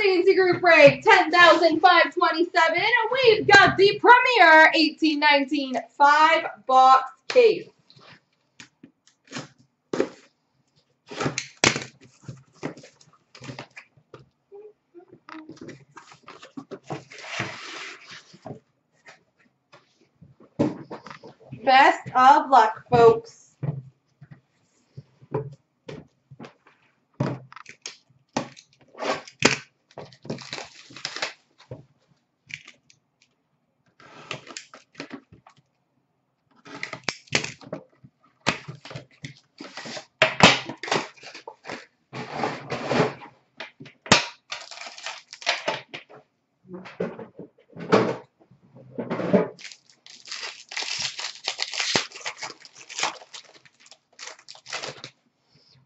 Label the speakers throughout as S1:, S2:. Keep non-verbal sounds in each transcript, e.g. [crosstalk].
S1: CNC Group Break 10,527. We've got the Premier 1819 five box case. Best of luck, folks.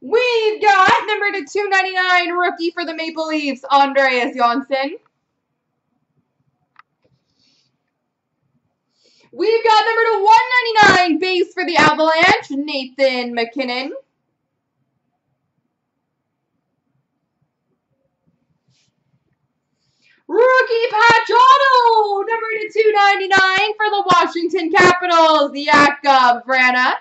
S1: We've got number to 299 rookie for the Maple Leafs, Andreas Johnsson. We've got number to 199 base for the Avalanche, Nathan MacKinnon. Rookie patch auto, number to 299 for the Washington Capitals, Jakub Vrana.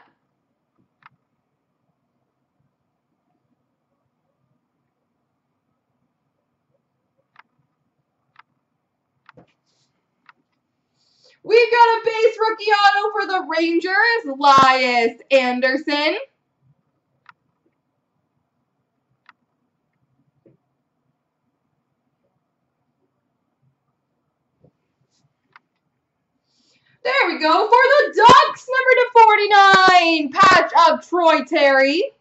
S1: We've got a base rookie auto for the Rangers, Lias Andersson. There we go. For the Ducks, number to 49, patch of Troy Terry.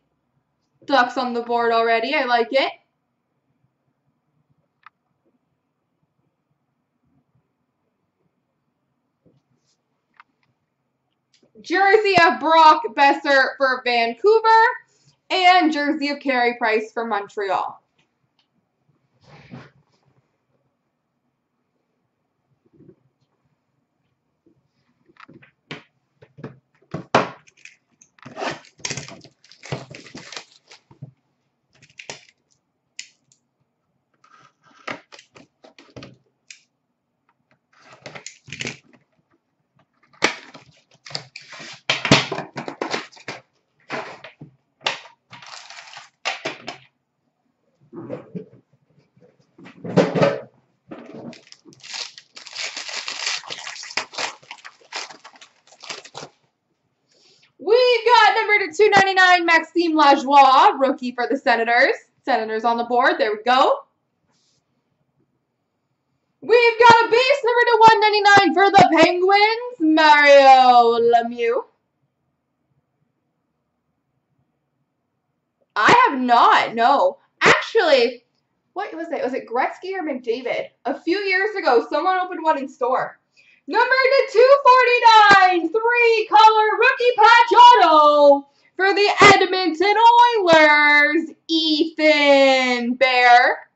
S1: Ducks on the board already. I like it. Jersey of Brock Boeser for Vancouver, and jersey of Carey Price for Montreal. We've got number to 299, Maxime Lajoie, rookie for the Senators. Senators on the board. There we go. We've got a base number to 199 for the Penguins, Mario Lemieux. I have not, no. Actually, what was it? Was it Gretzky or McDavid? A few years ago, someone opened one in store. Number to 249, three color rookie patch auto for the Edmonton Oilers, Ethan Bear.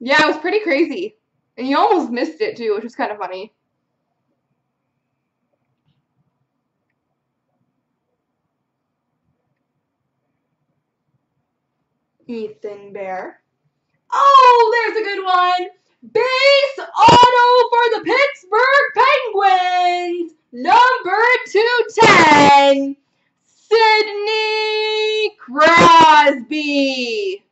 S1: Yeah, it was pretty crazy. And you almost missed it too, which was kind of funny. Ethan Bear. Oh, there's a good one. Base auto for the Pittsburgh Penguins, number 210, Sidney Crosby.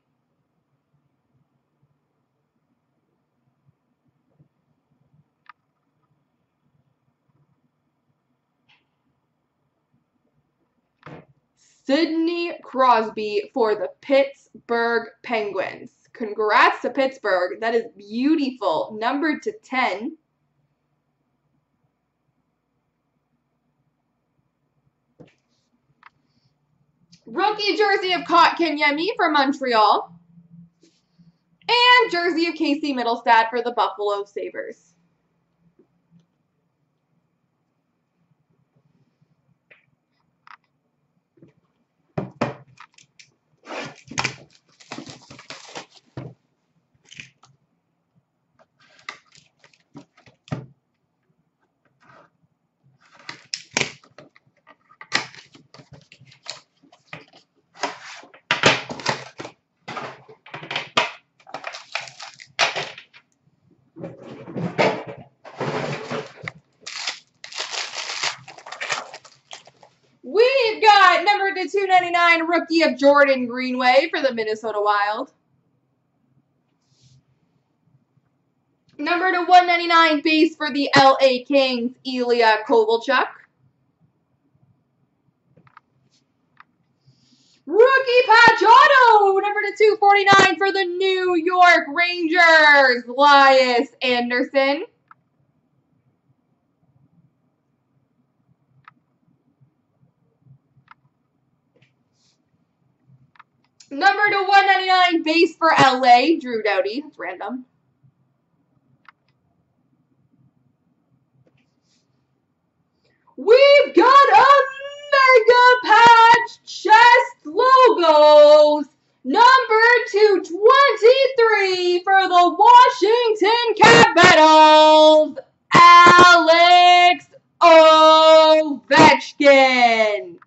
S1: Sidney Crosby for the Pittsburgh Penguins. Congrats to Pittsburgh. That is beautiful. Number to 10. Rookie jersey of Kotkaniemi for Montreal. And jersey of Casey Mittelstadt for the Buffalo Sabres. 299 rookie of Jordan Greenway for the Minnesota Wild. Number to 199 base for the LA Kings, Ilya Kovalchuk. Rookie patch auto, number to 249 for the New York Rangers, Lias Andersson. Number to 199 base for LA, Drew Doughty. That's random. We've got a mega patch chest logos. Number 223 for the Washington Capitals, Alex Ovechkin.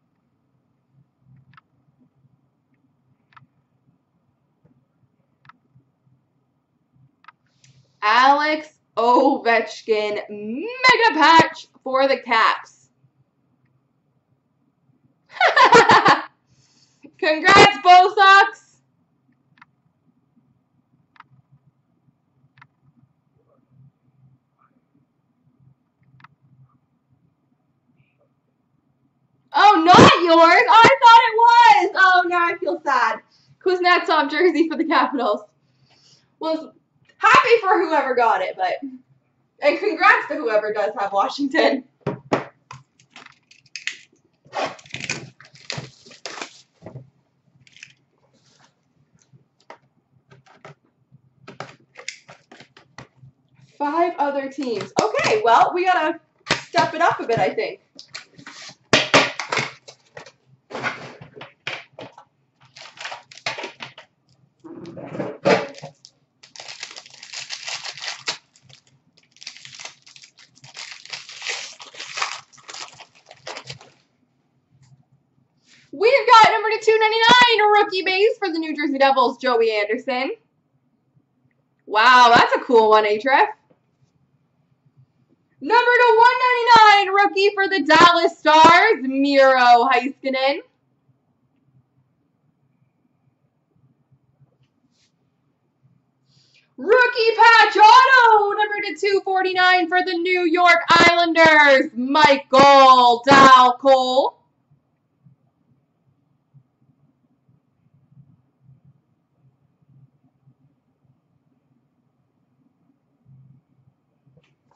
S1: Alex Ovechkin mega patch for the Caps. [laughs] Congrats, Bo Sox. Oh, not yours. Oh, I thought it was. Oh, now I feel sad. Kuznetsov jersey for the Capitals. Well, happy for whoever got it, but and congrats to whoever does have Washington. Five other teams. Okay, well, we gotta step it up a bit, I think. We've got number to 299, rookie base for the New Jersey Devils, Joey Anderson. Wow, that's a cool one, Atref. Number to 199, rookie for the Dallas Stars, Miro Heiskanen. Rookie patch auto, number to 249 for the New York Islanders, Michael Dal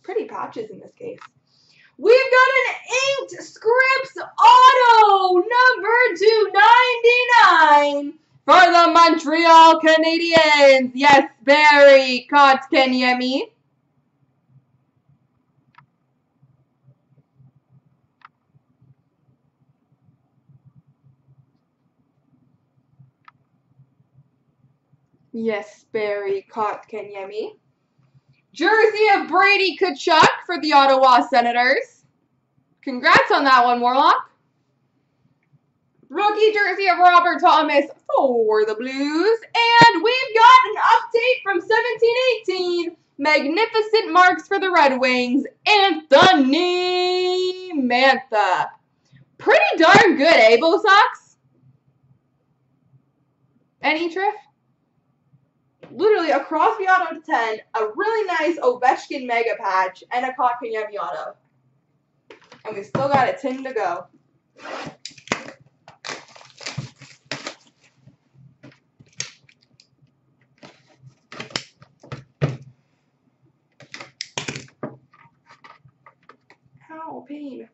S1: pretty patches in this case. We've got an inked scripts Auto number 299 for the Montreal Canadiens. Yes, Barry Kotkaniemi. Jesperi Kotkaniemi. Jersey of Brady Tkachuk for the Ottawa Senators. Congrats on that one, Warlock. Rookie jersey of Robert Thomas for the Blues. And we've got an update from 1718. Magnificent marks for the Red Wings. Anthony Mantha. Pretty darn good, eh, Bo Sox? Any Triff? Literally a Crosby auto to 10, a really nice Ovechkin mega patch, and a Kotkaniemi auto. And we still got a 10 to go. Ow, pain.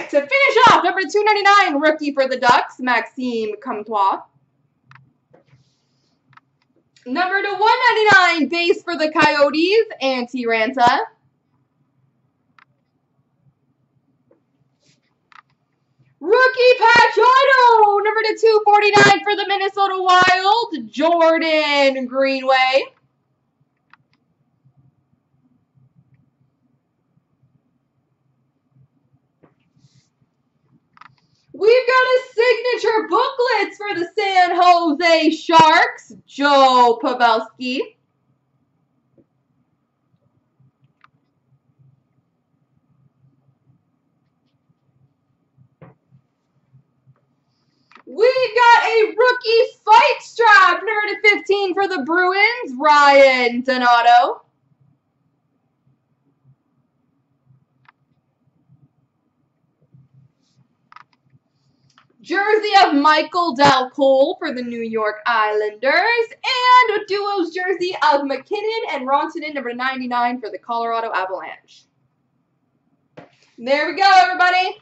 S1: Right, to finish off, number 299, rookie for the Ducks, Maxime Comtois. Number to 199, base for the Coyotes, Antti Raanta. Rookie patch auto, number to 249 for the Minnesota Wild, Jordan Greenway. We've got a signature booklets for the San Jose Sharks, Joe Pavelski. We've got a rookie fight strap, number to 15 for the Bruins, Ryan Donato. Jersey of Michael Dal Colle for the New York Islanders. And a duos jersey of MacKinnon and Rantanen, number 99 for the Colorado Avalanche. There we go, everybody.